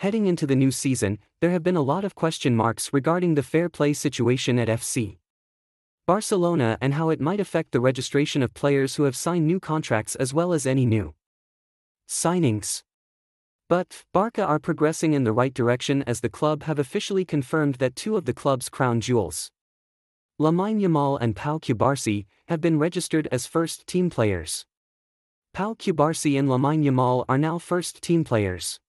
Heading into the new season, there have been a lot of question marks regarding the fair play situation at FC Barcelona and how it might affect the registration of players who have signed new contracts as well as any new signings. But, Barca are progressing in the right direction as the club have officially confirmed that two of the club's crown jewels, Lamine Yamal and Pau Cubarsí, have been registered as first-team players. Pau Cubarsí and Lamine Yamal are now first-team players.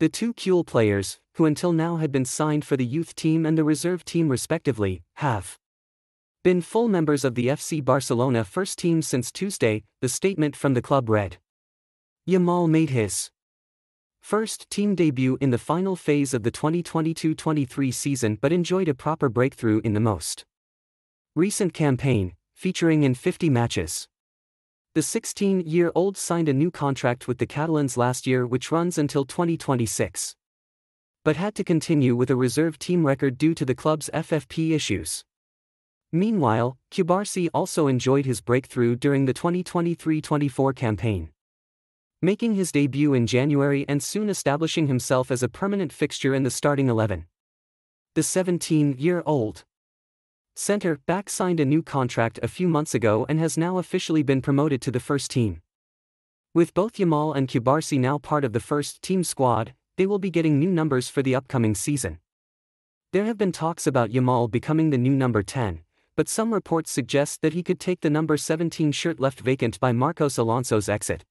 The two Cule players, who until now had been signed for the youth team and the reserve team respectively, have been full members of the FC Barcelona first team since Tuesday, the statement from the club read. Yamal made his first team debut in the final phase of the 2022-23 season but enjoyed a proper breakthrough in the most recent campaign, featuring in 50 matches. The 16-year-old signed a new contract with the Catalans last year which runs until 2026. But had to continue with a reserve team record due to the club's FFP issues. Meanwhile, Cubarsí also enjoyed his breakthrough during the 2023-24 campaign. Making his debut in January and soon establishing himself as a permanent fixture in the starting 11. The 17-year-old center back signed a new contract a few months ago and has now officially been promoted to the first team. With both Yamal and Cubarsí now part of the first team squad, they will be getting new numbers for the upcoming season. There have been talks about Yamal becoming the new number 10, but some reports suggest that he could take the number 17 shirt left vacant by Marcos Alonso's exit.